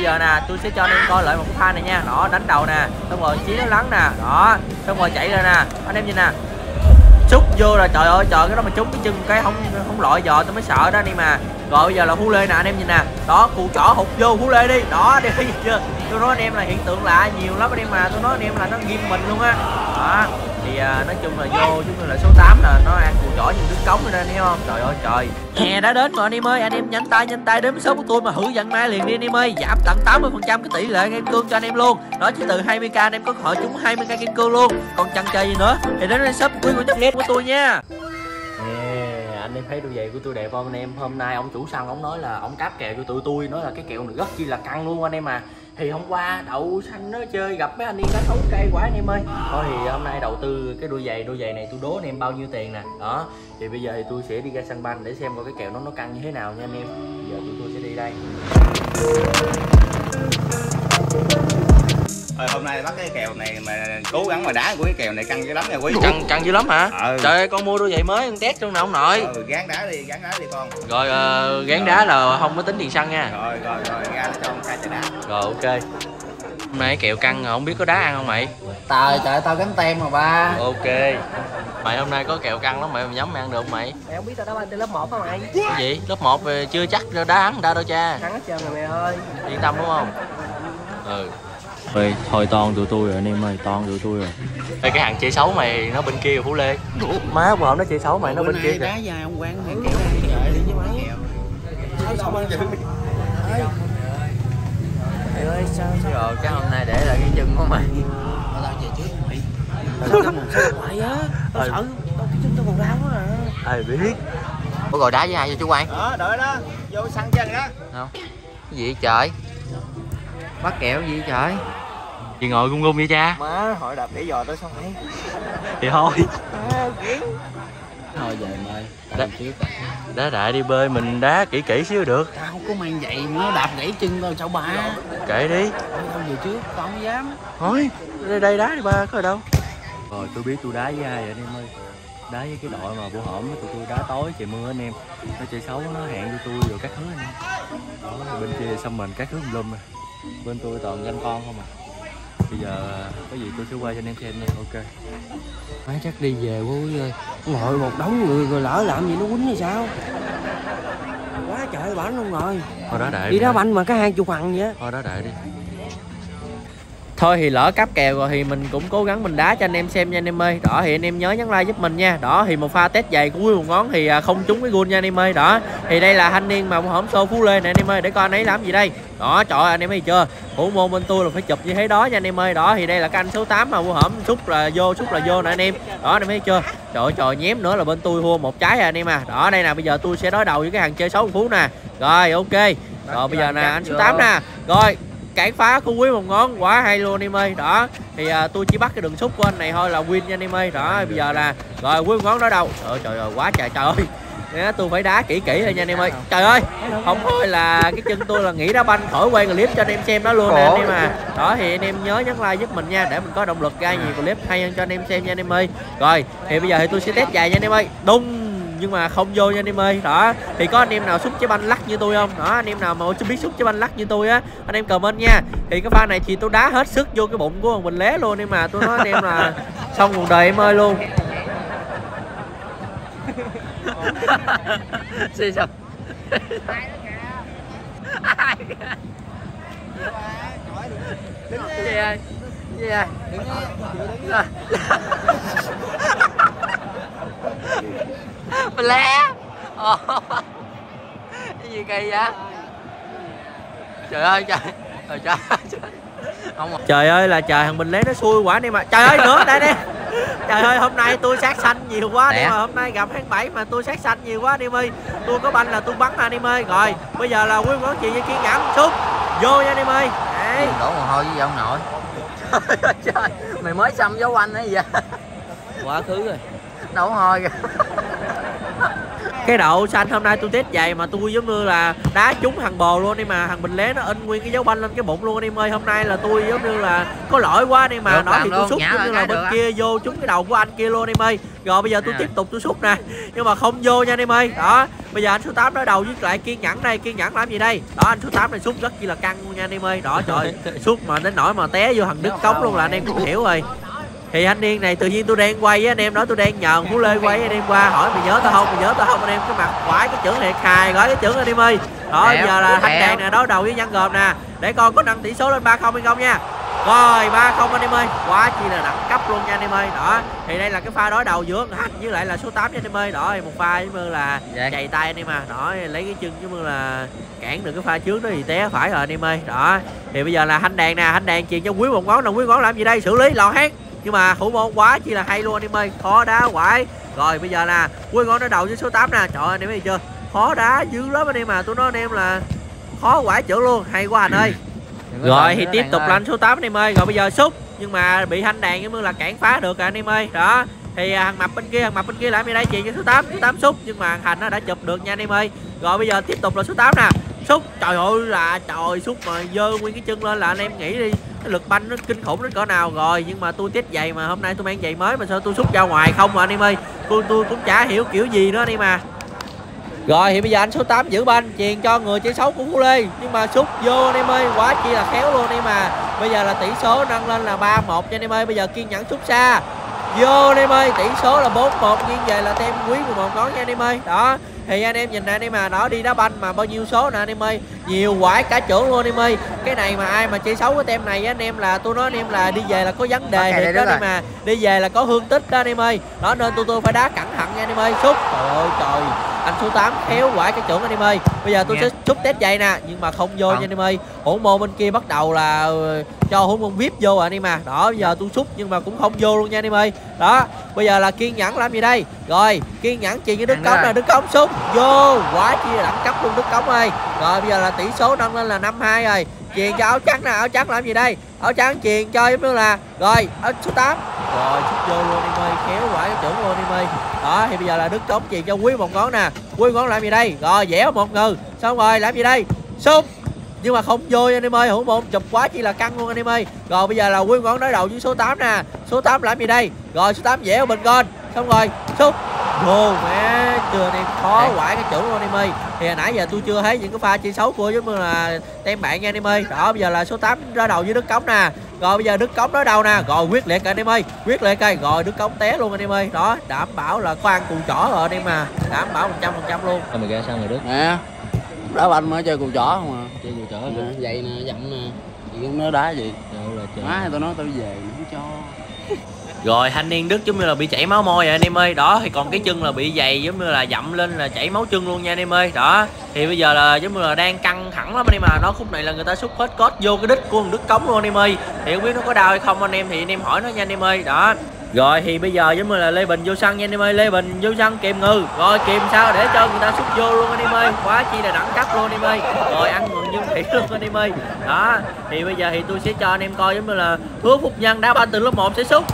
bây giờ nè, tôi sẽ cho anh em coi lại một cái pha này nha. Đó, đánh đầu nè, xong rồi chiến nó lắng nè. Đó, xong rồi chạy ra nè. Anh em nhìn nè. Xúc vô rồi trời ơi, trời, cái đó mà trúng cái chân cái không không lội dò tôi mới sợ đó anh em mà rồi bây giờ là hú lê nè, anh em nhìn nè. Đó, cụ trỏ hụt vô hú lê đi. Đó, đi chưa? Tôi nói anh em là hiện tượng lạ nhiều lắm anh em mà tôi nói anh em là nó nghiêm mình luôn á. Đó thì à, nói chung là vô chúng là số 8 là nó ăn cụ trỏ như đứt cống rồi nên hiểu không trời ơi trời. Hè đã đến rồi anh em ơi. Anh em nhanh tay nhanh tay đến số của tôi mà hử dặn mai liền đi anh em ơi. Giảm tận 80 phần trăm cái tỷ lệ kim cương cho anh em luôn. Đó chỉ từ 20k anh em có hội trúng 20k kim cương luôn. Còn chăn chơi gì nữa thì đến đây shop quý của chất của tôi nha. Anh em thấy đôi giày của tôi đẹp không anh em hôm nay ông chủ săn ông nói là ông cáp kèo cho tụi tôi nói là cái kèo này rất chi là căng luôn anh em à thì hôm qua đậu xanh nó chơi gặp mấy anh đi cá sấu cây quá anh em ơi. Thôi thì hôm nay đầu tư cái đôi giày đôi giày này tôi đố anh em bao nhiêu tiền nè. Đó, thì bây giờ thì tôi sẽ đi ra sân banh để xem coi cái kèo nó nó căng như thế nào nha anh em. Bây giờ tụi tôi sẽ đi đây. Ờ, hôm nay bắt cái kèo này mà cố gắng mà đá của cái kèo này căng dữ lắm nha quý. Căng căng dữ lắm hả? Ừ. trời ơi con mua đôi giày mới con test luôn nè ông nội. Ừ, gán đá đi gán đá đi con. Rồi uh, gán đá là không có tính tiền xăng nha. Rồi rồi rồi ra nó cho ông khai cho đá. Rồi ok. Hôm nay kẹo căng không biết có đá ăn không mày? Trời trời tao gắn tem mà ba. Ok. Mày hôm nay có kẹo căng lắm mày mày nhắm mày ăn được không mày? Mày không biết tao đá banh từ lớp 1 hả mày? Cái gì? Lớp 1 về chưa chắc đá ăn đá đâu cha? Thắng hết trơn rồi mày ơi. Yên tâm đúng không? Ừ Ê, thôi ton tụi tôi rồi anh em ơi, ton tụi tôi rồi. Ê, cái hàng chơi xấu mày nó bên kia rồi Phú Lê. Má bữa hôm nó chơi xấu mày nó bên kia kìa. Dài ông quán mày kéo ra trời đi với vậy Mày ơi sao sao? Rồi chắc hôm nay để lại cái chân của mày. Mà tao về trước mày. Tao á. Sợ Tao cái chân tao còn đau quá à. Ai biết. Ủa rồi đá với ai cho chú Quang? đó đợi đó. Vô săn chân đó. Không. Cái gì vậy trời? Bắt kẹo gì vậy trời? Gì ngồi gung gung vậy cha? Má hỏi đạp để dò tao sao mày? Thì thôi. Thôi về mày Đá- Đá đại đi bơi mình đá kỹ kỹ xíu được. Tao không có mang giày mà nó đạp gãy chân tao sao ba. Kệ đi. Tao về trước tao không dám. Thôi đây, đây đá đi ba có ở đâu? Rồi tôi biết tôi đá với ai rồi anh em ơi. Đá với cái đội mà bữa hổm tụi tôi đá tối trời mưa anh em. Nó chơi xấu nó hẹn cho tôi rồi các thứ anh em. Đó rồi bên kia xong mình các thứ lum à Bên tôi toàn danh con không à. Bây giờ có gì tôi sẽ qua cho anh em xem nha. Ok. Má chắc đi về quá quý ơi. Ngồi một đống người rồi lỡ làm gì nó quýnh hay sao? Quá trời bảnh luôn rồi. Thôi đá đại Đi đá banh mà cái hai chục bằng vậy Thôi đá đại đi. Thôi thì lỡ cáp kèo rồi thì mình cũng cố gắng mình đá cho anh em xem nha anh em ơi. Đó thì anh em nhớ nhấn like giúp mình nha. Đó thì một pha test giày của một ngón thì à, không trúng cái gun nha anh em ơi. Đó. Thì đây là thanh niên mà hổm xô Phú Lê nè anh em ơi. Để coi anh ấy làm gì đây Đó trời ơi anh em thấy chưa? Thủ môn bên tôi là phải chụp như thế đó nha anh em ơi. Đó thì đây là cái anh số 8 mà mua hổm xúc là vô xúc là vô nè anh em. Đó anh em thấy chưa? Trời ơi trời nhém nữa là bên tôi thua một trái à anh em à. Đó đây nè bây giờ tôi sẽ đối đầu với cái hàng chơi xấu Phú nè. Rồi ok. Rồi bây giờ nè anh số 8 nè. Rồi cản phá của quý một ngón quá hay luôn anh em ơi. Đó thì à, tôi chỉ bắt cái đường xúc của anh này thôi là win nha anh em ơi. Đó bây giờ là rồi quý một ngón đó đâu trời ơi, trời ơi quá trời trời ơi Nè, tôi phải đá kỹ kỹ thôi nha anh em ơi trời ơi không thôi là cái chân tôi là nghĩ đá banh khỏi quay clip cho anh em xem đó luôn nè anh em à đó thì anh em nhớ nhấn like giúp mình nha để mình có động lực ra nhiều clip hay hơn cho anh em xem nha anh em ơi rồi thì bây giờ thì tôi sẽ test dài nha anh em ơi đung nhưng mà không vô nha anh em ơi đó thì có anh em nào xúc trái banh lắc như tôi không đó anh em nào mà biết xúc trái banh lắc như tôi á anh em comment nha thì cái pha này thì tôi đá hết sức vô cái bụng của mình Lé luôn em mà tôi nói anh em là xong cuộc đời em ơi luôn Xì sao gì ơi gì ơi. Bình Lé Ồ. cái gì kỳ vậy? Trời ơi trời. Trời trời, trời. Không trời ơi là trời thằng Bình Lé nó xui quá đi mà. Trời ơi nữa đây nè. Trời ơi hôm nay tôi sát xanh nhiều quá đi mà. Hôm nay gặp tháng 7 mà tôi sát xanh nhiều quá đi ơi tôi có banh là tôi bắn anh em ơi rồi bây giờ là quý món chuyện với kiên nhẫn sút vô nha anh em ơi Đấy. Đổ mồ hôi với ông nội. Trời Mày mới xăm dấu anh ấy vậy? Quá khứ rồi. Đổ hôi kìa cái đậu xanh hôm nay tôi test giày mà tôi giống như là đá trúng thằng bò luôn đi mà. Thằng bình lé nó in nguyên cái dấu banh lên cái bụng luôn anh em ơi hôm nay là tôi giống như là có lỗi quá đi mà nói thì tôi xúc giống như là bên kia vô trúng cái đầu của anh kia luôn em ơi rồi bây giờ tôi À. tiếp tục tôi xúc nè. Nhưng mà không vô nha anh em ơi đó bây giờ anh số 8 đối đầu với lại kiên nhẫn đây kiên nhẫn làm gì đây? Đó anh số 8 này xúc rất chi là căng luôn nha anh em ơi đó trời xúc mà đến nỗi mà té vô thằng đức cống luôn là anh em cũng hiểu rồi thì anh niên này tự nhiên tôi đang quay với anh em nói tôi đang nhờ phú lê quay với anh em qua hỏi mày nhớ tao không mày nhớ tao không anh em cái mặt quải cái chữ thiệt hài gói cái chữ anh em ơi. Đó Đẹp, giờ là thanh đàn nè đối đầu với nhân gồm nè. Để coi có nâng tỷ số lên ba không hay không nha. Rồi ba không anh em ơi. Quá chi là đẳng cấp luôn nha anh em ơi. Đó thì đây là cái pha đối đầu giữa H với lại là số 8 nha anh em ơi. Đó một pha giống như là Dạ. chạy tay anh em à. Đó lấy cái chân giống như là cản được cái pha trước đó thì té phải rồi anh em ơi. Đó thì bây giờ là thanh đàn nè. Thanh đàn truyền cho quý một ngón là quý ngón làm gì đây? Xử lý lò hát nhưng mà thủ môn quá chi là hay luôn anh em ơi khó đá quải rồi bây giờ là quý ngón đối đầu với số 8 nè. Trời ơi anh em thấy chưa? Khó đá dữ lắm anh em mà tôi nói anh em là khó quải chữ luôn. Hay quá anh ơi. Rồi thì tiếp tục anh số 8 anh em ơi rồi bây giờ xúc nhưng mà bị thanh đàn giống như là cản phá được anh em ơi đó thì à, thằng mập bên kia thằng mập bên kia làm gì đây chị cho số 8 số 8 xúc nhưng mà thành nó đã chụp được nha anh em ơi rồi bây giờ tiếp tục là số 8 nè. Xúc trời ơi là trời xúc mà dơ nguyên cái chân lên là anh em nghĩ đi cái lực banh nó kinh khủng đến cỡ nào rồi, nhưng mà tôi test giày mà, hôm nay tôi mang giày mới mà sao tôi xúc ra ngoài không mà anh em ơi? Tôi tôi cũng chả hiểu kiểu gì nữa anh em à. Rồi thì bây giờ anh số 8 giữ banh, chuyền cho người chơi xấu của Phú Lê. Nhưng mà xúc vô anh em ơi, quá chi là khéo luôn anh em à. Bây giờ là tỷ số nâng lên là 3-1 cho anh em ơi, bây giờ kiên nhẫn xúc xa vô anh em ơi tỷ số là 4-1 nghiêng về là tem quý của một ngón nha anh em ơi đó thì anh em nhìn nè anh em à đó đi đá banh mà bao nhiêu số nè anh em ơi nhiều quải cả trưởng luôn anh em ơi cái này mà ai mà chơi xấu cái tem này anh em là tôi nói anh em là đi về là có vấn đề thiệt đó anh em à đi về là có hương tích đó anh em ơi đó nên tôi tôi phải đá cẩn thận nha anh em ơi xúc trời ơi trời anh số 8 khéo quải cái trưởng anh em ơi. Bây giờ tôi Nghe. sẽ xúc test giày nè nhưng mà không vô nha anh em ơi. Hỗn môn bên kia bắt đầu là ờ, cho hỗn môn vip vô rồi anh em à. Đó bây giờ tôi xúc nhưng mà cũng không vô luôn nha anh em ơi. Đó bây giờ là kiên nhẫn làm gì đây? Rồi kiên nhẫn chuyền với đức cống nè. đức cống xúc. Vô quá chi là đẳng cấp luôn đức cống ơi. Rồi bây giờ là tỷ số nâng lên là năm hai rồi. Chuyền cho áo trắng nè áo trắng làm gì đây? Áo trắng chuyền cho giống như là rồi áo số 8 rồi xúc vô luôn em ơi khéo quả cái trưởng luôn em ơi đó thì bây giờ là đức cống chuyền cho quý một ngón nè. Quý ngón làm gì đây? Rồi dẻo một ngừ. Xong rồi làm gì đây? Xúc. Nhưng mà không vô anh em ơi hữu môn chụp quá chi là căng luôn anh em ơi rồi bây giờ là quý ngón đối đầu với số 8 nè. Số 8 làm gì đây? Rồi số 8 dẻo bình con. Xong rồi xúc. Vô mẹ chưa anh em khó Ê. quải cái trưởng luôn anh em ơi thì hồi nãy giờ tôi chưa thấy những cái pha chơi xấu của giống như là tem bạn nha anh em ơi đó bây giờ là số 8 đối đầu với đức cống nè rồi bây giờ đức cống đối đầu nè? Rồi quyết liệt anh em ơi quyết liệt coi. Rồi đức cống té luôn anh em ơi. Đó đảm bảo là có ăn cù chỏ rồi anh em mà đảm bảo một trăm phần trăm luôn. Sao mày ra sao mày Đức? nè đá banh mới chơi cù chó không à? Chơi dù chở Nè, vậy nè dặm nè. Chị cũng nói đá gì? Trời là trời. Má tao nói tao về nó không cho Rồi thanh niên Đức giống như là bị chảy máu môi vậy anh em ơi Đó thì còn cái chân là bị dày giống như là dậm lên là chảy máu chân luôn nha anh em ơi Đó thì bây giờ là giống như là đang căng thẳng lắm anh em à Nó khúc này là người ta xúc hết cốt vô cái đít của thằng Đức Cống luôn anh em ơi Thì không biết nó có đau hay không anh em thì anh em hỏi nó nha anh em ơi Đó rồi thì bây giờ giống như là Lê Bình vô sân nha anh em ơi Lê Bình vô sân kìm ngư Rồi kìm sao để cho người ta xúc vô luôn anh em ơi Quá chi là đẳng cấp luôn anh em ơi Rồi ăn mừng dương thị luôn anh em ơi Đó thì bây giờ thì tôi sẽ cho anh em coi giống như là Hứa Phúc Nhân đá banh từ lớp 1 sẽ xúc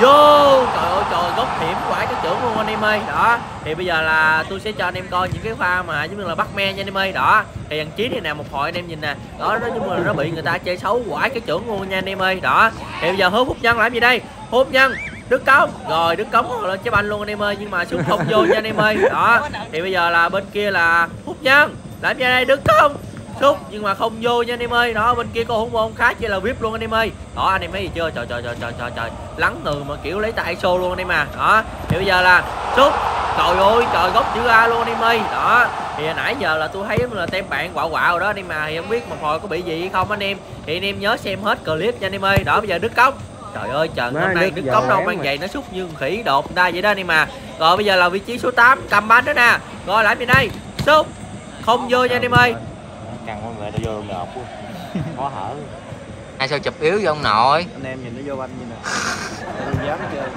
vô! Trời ơi, trời, góc hiểm quả cái trưởng luôn anh em ơi. Đó, thì bây giờ là tôi sẽ cho anh em coi những cái pha mà giống như là bắt me nha anh em ơi. Đó, thì thằng chí này nè, một hồi anh em nhìn nè. Đó, nó giống như là nó bị người ta chơi xấu quả cái trưởng luôn nha anh em ơi. Đó, thì bây giờ hứa phúc nhân làm gì đây? Hút nhân, đức cống rồi, đức cống rồi lên chế banh luôn anh em ơi, nhưng mà xuống không vô nha anh em ơi. Đó, thì bây giờ là bên kia là hút nhân. Làm gì đây, đức cống sút nhưng mà không vô nha anh em ơi đó bên kia có hỗn môn khá chỉ là vip luôn anh em ơi đó anh em thấy gì chưa trời trời trời trời trời trời lắng từ mà kiểu lấy tay xô luôn anh em à đó thì bây giờ là sút trời ơi trời gốc chữ a luôn anh em ơi đó thì hồi nãy giờ là tôi thấy là tem bạn quạo quạo rồi đó anh em mà thì không biết một hồi có bị gì hay không anh em thì anh em nhớ xem hết clip nha anh em ơi đó bây giờ đức cống trời ơi trời hôm nay Đức cống đâu mang giày nó xúc như khỉ đột người ta vậy đó anh em à rồi bây giờ là vị trí số 8 cầm banh đó nè rồi làm gì đây sút không vô nha anh em ơi căng quá mẹ tao vô ngợp quá khó hở ai sao chụp yếu cho ông nội. Anh em nhìn nó vô anh như nè. Tao dám chơi.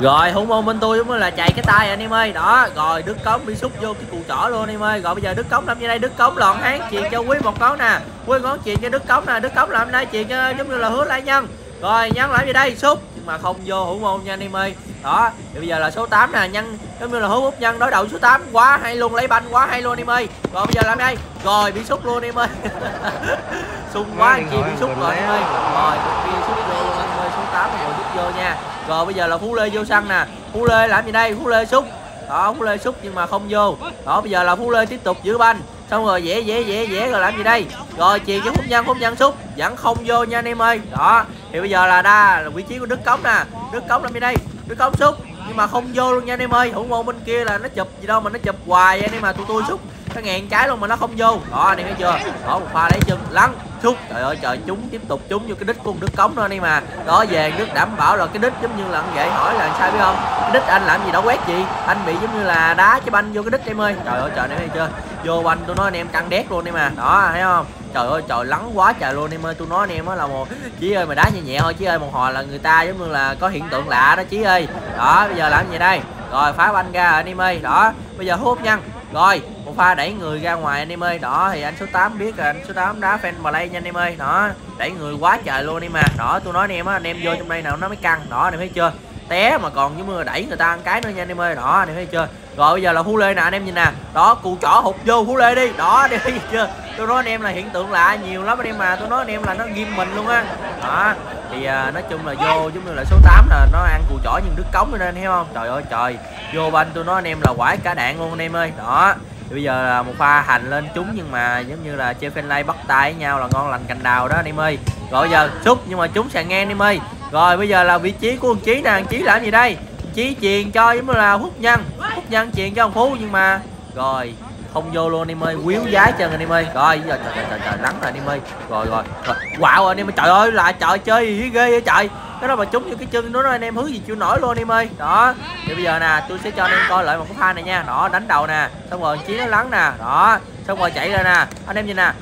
Rồi hữu môn bên tôi giống như là chạy cái tay anh em ơi. Đó rồi Đức Cống bị xúc vô cái cụ chỏ luôn anh em ơi. Rồi bây giờ Đức Cống làm như đây. Đức Cống lòn hán chuyền cho quý một ngón nè. Quý ngón chuyền cho Đức Cống nè. Đức Cống làm đây chuyền cho giống như là hứa lại nhân. Rồi nhân làm gì đây xúc Nhưng mà không vô hữu môn nha anh em ơi đó thì bây giờ là số 8 nè nhân giống như là hú út nhân đối đầu số 8 quá hay luôn lấy banh quá hay luôn em ơi. Rồi bây giờ làm đây. Rồi bị xúc luôn em ơi. Sung quá anh kia bị xúc rồi em ơi. rồi kia xúc vô luôn em ơi. Số 8 rồi xúc vô nha. Rồi bây giờ là phú lê vô sân nè. Phú lê làm gì đây? Phú lê xúc đó phú lê xúc nhưng mà không vô. Đó bây giờ là phú lê tiếp tục giữ banh. Xong rồi dễ dễ dễ dễ rồi làm gì đây? Rồi chuyền cho phúc nhân phúc nhân xúc vẫn không vô nha anh em ơi. Đó thì bây giờ là đa là vị trí của đức cống nè. Đức cống làm gì đây đức cống xúc. Nhưng mà không vô luôn nha anh em ơi. Hữu môn bên kia là nó chụp gì đâu mà nó chụp hoài anh em mà tụi tôi xúc nó ngàn trái luôn mà nó không vô. Đó, anh em thấy chưa? Đó, một pha lấy chân lắng xúc. Trời ơi, trời, chúng tiếp tục chúng vô cái đích của con đức cống nữa em mà đó, về nước đảm bảo là cái đích giống như là anh vậy hỏi là sao biết không? Cái đích anh làm gì đó quét gì? Anh bị giống như là đá cái banh vô cái đích em ơi. Trời ơi, trời em thấy chưa? Vô banh tôi nói anh em căng đét luôn đi mà đó, thấy không? Trời ơi trời lắng quá trời luôn em ơi tôi nói anh em á là một chí ơi mà đá nhẹ nhẹ thôi chí ơi một hồi là người ta giống như là có hiện tượng lạ đó chí ơi đó bây giờ làm gì đây rồi phá banh ra anh em ơi đó bây giờ hút nhân rồi một pha đẩy người ra ngoài anh em ơi đó thì anh số 8 biết rồi anh số 8 đá fan play nha anh em ơi đó đẩy người quá trời luôn đi mà đó tôi nói anh em á anh em vô trong đây nào nó mới căng đó anh em thấy chưa té mà còn giống như đẩy người ta ăn cái nữa nha anh em ơi đó anh em thấy chưa rồi bây giờ là hú lê nè anh em nhìn nè đó cụ trỏ hụt vô hú lê đi đó anh em thấy chưa tôi nói anh em là hiện tượng lạ nhiều lắm anh em mà tôi nói anh em là nó ghim mình luôn á. Đó thì à, nói chung là vô giống như là số 8 là nó ăn cù chỏ nhưng đứt cống cho nên hiểu không? Trời ơi trời. Vô bên tôi nói anh em là quải cả đạn luôn anh em ơi. Đó. Thì bây giờ là một pha hành lên chúng nhưng mà giống như là chơi fanlay bắt tay với nhau là ngon lành cành đào đó anh em ơi. Rồi bây giờ xúc nhưng mà chúng sàn ngang anh em ơi. Rồi bây giờ là vị trí của ông chí nè ông chí làm gì đây? Chí truyền cho giống như là hút nhân. Hút nhân truyền cho ông phú nhưng mà rồi không vô luôn anh em ơi quýu giá chân anh em ơi. Rồi giờ trời trời trời, trời lắng rồi anh em ơi. Rồi rồi, rồi. wow anh em ơi trời ơi là trời chơi gì ghê vậy trời. Cái đó mà trúng vô cái chân nó anh em hứa gì chịu nổi luôn anh em ơi. Đó. Thì bây giờ nè tôi sẽ cho anh em coi lại một cái pha này nha. Đó đánh đầu nè xong rồi chí nó lắng nè. Đó xong rồi chạy ra nè. Anh em nhìn nè.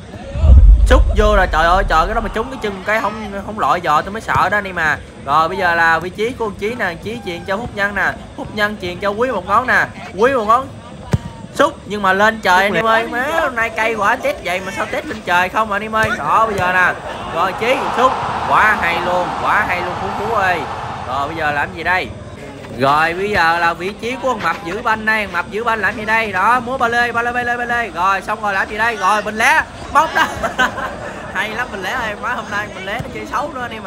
Xúc vô rồi trời ơi trời cái đó mà trúng cái chân cái không không lội dò tôi mới sợ đó anh em mà rồi bây giờ là vị trí của ông chí nè chí truyền cho hút nhân nè. Hút nhân truyền cho quý một ngón nè. Quý một ngón xúc nhưng mà lên trời anh em ơi má hôm nay cây quả tết vậy mà sao tết lên trời không anh em ơi? Đó bây giờ nè. Rồi chí xúc quá hay luôn quá hay luôn phú phú ơi. Rồi bây giờ làm gì đây? Rồi bây giờ là vị trí của con mập giữ banh đây. Mập giữ banh làm gì đây? Đó múa ba lê ba lê ba lê ba lê. Rồi xong rồi làm gì đây? Rồi bình lé bóc đó. Hay lắm bình lé ơi má hôm nay bình lé nó chơi xấu nữa anh em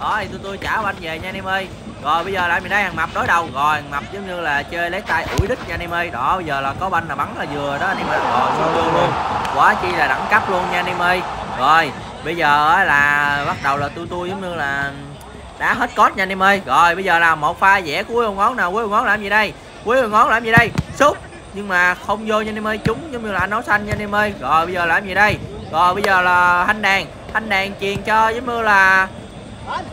đó thì tôi tôi trả banh về nha anh em ơi rồi, bây giờ lại mình đây thằng mập đối đầu. Rồi mập giống như là chơi lấy tay. Ủi đích nha, anh em ơi. Đó, bây giờ là có banh là bắn là vừa đó, anh em ơi. Rồi, xong luôn luôn. Quá chi là đẳng cấp luôn nha, anh em ơi. Rồi, bây giờ là bắt đầu là tôi tôi giống như là đã hết cốt nha, anh em ơi. Rồi, bây giờ là một pha vẽ của quý ngón nào? Quý ngón làm gì đây? Quý ngón làm gì đây? Sút. Nhưng mà không vô nha, anh em ơi. Chúng giống như là nấu xanh nha, anh em ơi. Rồi, bây giờ làm gì đây? Rồi, bây giờ là thanh đàn. Thanh đàn truyền cho giống như là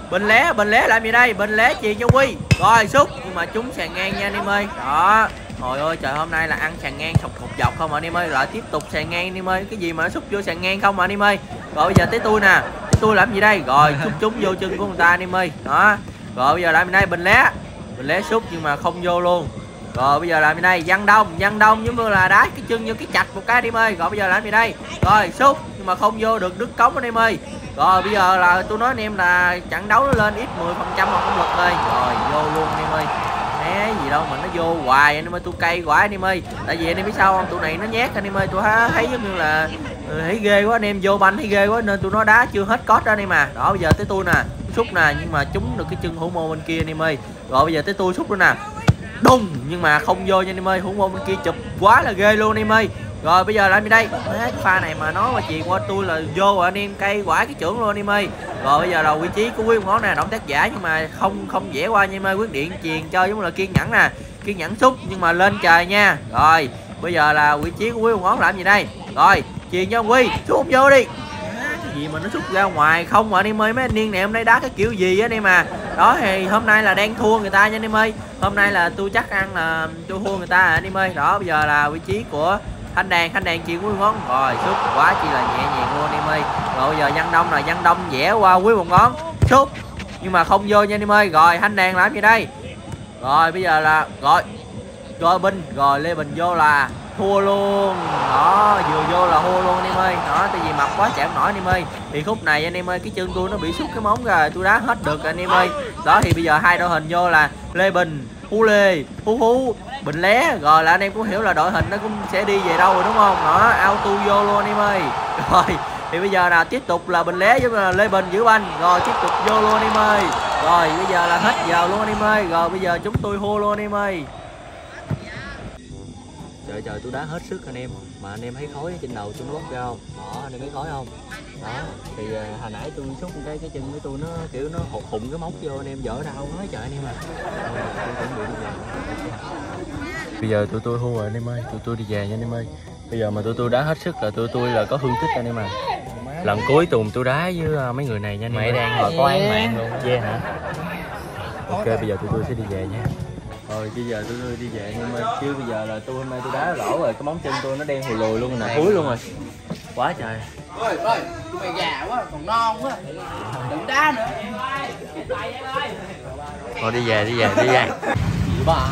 bình lé bình lé làm gì đây? Bình lé truyền cho quy. Rồi, xúc. Nhưng mà chúng sàn ngang nha anh em ơi. Đó. Trời ơi, trời, hôm nay là ăn sàn ngang sọc cục dọc không anh em ơi? Lại tiếp tục sàn ngang anh em ơi. Cái gì mà nó xúc vô sàn ngang không anh em ơi? Rồi, bây giờ tới tôi nè. Tới tôi làm gì đây? Rồi, xúc chúng vô chân của người ta anh em ơi. Đó. Rồi, bây giờ làm gì đây? Bình lé. Bình lé xúc nhưng mà không vô luôn. Rồi, bây giờ làm gì đây? Văn đông. Văn đông giống như là đá cái chân vô cái chặt một cái anh em ơi. Rồi, bây giờ làm gì đây? Rồi, xúc nhưng mà không vô được đứt cống anh em ơi rồi bây giờ là tôi nói anh em là trận đấu nó lên ít 10 phần trăm không công lực ơi rồi vô luôn anh em ơi né gì đâu mà nó vô hoài anh em ơi tôi cay quá anh em ơi tại vì anh em biết sao không tụi này nó nhát anh em ơi tôi thấy giống như là thấy ghê quá anh em vô banh thấy ghê quá nên tôi nó đá chưa hết cốt đó anh em à đó bây giờ tới tôi nè xúc nè nhưng mà trúng được cái chân hữu môn bên kia anh em ơi rồi bây giờ tới tôi xúc luôn nè đùng nhưng mà không vô nha anh em ơi hữu môn bên kia chụp quá là ghê luôn anh em ơi rồi, bây giờ làm gì đây? Cái pha này mà nó mà chuyền qua tôi là vô rồi, anh em cây quả cái trưởng luôn anh em ơi. Rồi, bây giờ là vị trí của quý ngón nè, động tác giả nhưng mà không không dễ qua anh em ơi. Quyết điện truyền cho giống là kiên nhẫn nè, kiên nhẫn xúc nhưng mà lên trời nha. Rồi, bây giờ là vị trí của quý ngón làm gì đây? Rồi truyền cho quy, xuống vô đi. Cái gì mà nó xuất ra ngoài không mà anh em ơi? Mấy anh niên này hôm nay đá cái kiểu gì á anh em à? Đó, thì hôm nay là đang thua người ta nha anh em ơi. Hôm nay là tôi chắc ăn là tôi thua người ta à anh em ơi. Đó, bây giờ là vị trí của thanh đàn thanh đàn chịu quý ngón. Rồi xúc quá chỉ là nhẹ nhàng luôn em ơi rồi giờ văn đông là văn đông vẽ qua quý một ngón. Xúc nhưng mà không vô nha anh em ơi rồi thanh đàn làm gì đây? Rồi, bây giờ là, rồi rồi binh. Rồi, lê bình vô là thua luôn. Đó, vừa vô là thua luôn anh em ơi đó, tại vì mập quá chạm nổi anh em ơi thì khúc này anh em ơi cái chân tôi nó bị sút cái móng rồi tôi đá hết được anh em ơi đó, thì bây giờ hai đội hình vô là lê bình Phú Lê, Phú Phú, Bình Lé. Rồi là anh em cũng hiểu là đội hình nó cũng sẽ đi về đâu rồi đúng không? Đó, auto vô luôn anh em ơi. Rồi, thì bây giờ là tiếp tục là Bình Lé với là Lê Bình giữ banh. Rồi tiếp tục vô luôn anh em ơi. Rồi bây giờ là hết giờ luôn anh em ơi. Rồi bây giờ chúng tôi hô luôn anh em ơi. Trời trời tôi đá hết sức anh em. Mà anh em thấy khói ở trên đầu tôi nó bốc ra không? Đó anh em thấy khói không? Đó thì uh, hồi nãy tôi xúc cái cái chân của tôi nó kiểu nó hụt hụn cái móc vô anh em dở đau quá trời anh em à. Tôi cũng bị đi về. Bây giờ tụi tôi hô rồi anh em ơi. Tụi tôi đi về nha anh em ơi. Bây giờ mà tụi tôi đá hết sức là tụi tôi là có thương tích anh em à. Lần cuối tùng tôi đá với uh, mấy người này nha anh em Mày ơi. đang ngồi có án mạng luôn. Yeah hả? Ok bây giờ tụi tôi sẽ đi về nha Rồi bây giờ tôi đi về nhưng mà chứ bây giờ là tôi hôm nay tôi đá lỗ rồi Cái móng chân tôi nó đen hùi lùi luôn nè. Thúi luôn rồi. Quá trời. Ơi ơi mày già quá còn non quá. Đừng đá nữa. Thôi đi về đi về đi về. Bà